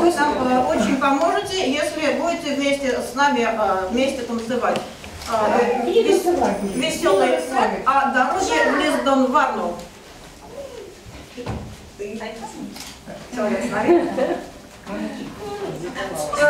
вы нам очень поможете, если будете вместе с нами вместе танцевать. Вес, веселый сет, а дороже в лес Донварну. Все, я